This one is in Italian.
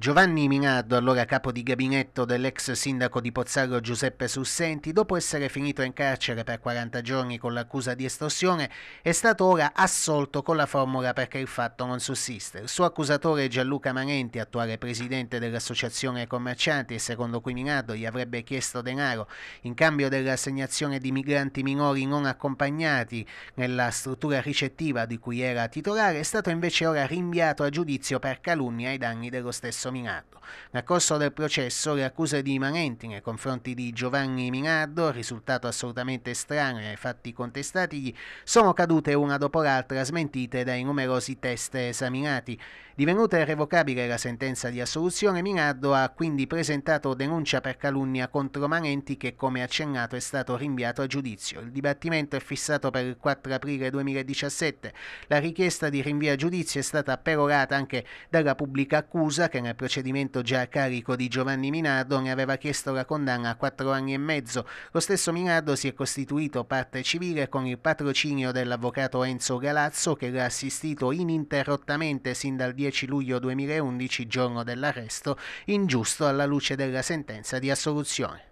Giovanni Minardo, allora capo di gabinetto dell'ex sindaco di Pozzallo Giuseppe Sussenti, dopo essere finito in carcere per 40 giorni con l'accusa di estorsione, è stato ora assolto con la formula perché il fatto non sussiste. Il suo accusatore Gianluca Manenti, attuale presidente dell'associazione commercianti e secondo cui Minardo gli avrebbe chiesto denaro in cambio dell'assegnazione di migranti minori non accompagnati nella struttura ricettiva di cui era titolare, è stato invece ora rinviato a giudizio per calunnia ai danni dello stesso Minardo. Nel corso del processo le accuse di Manenti nei confronti di Giovanni Minardo, risultato assolutamente estraneo ai fatti contestatigi, sono cadute una dopo l'altra smentite dai numerosi test esaminati. Divenuta irrevocabile la sentenza di assoluzione, Minardo ha quindi presentato denuncia per calunnia contro Manenti che, come accennato, è stato rinviato a giudizio. Il dibattimento è fissato per il 4 aprile 2017. La richiesta di rinvio a giudizio è stata perorata anche dalla pubblica accusa che nel procedimento già a carico di Giovanni Minardo ne aveva chiesto la condanna a quattro anni e mezzo. Lo stesso Minardo si è costituito parte civile con il patrocinio dell'avvocato Enzo Galazzo che l'ha assistito ininterrottamente sin dal 10 luglio 2011, giorno dell'arresto, ingiusto alla luce della sentenza di assoluzione.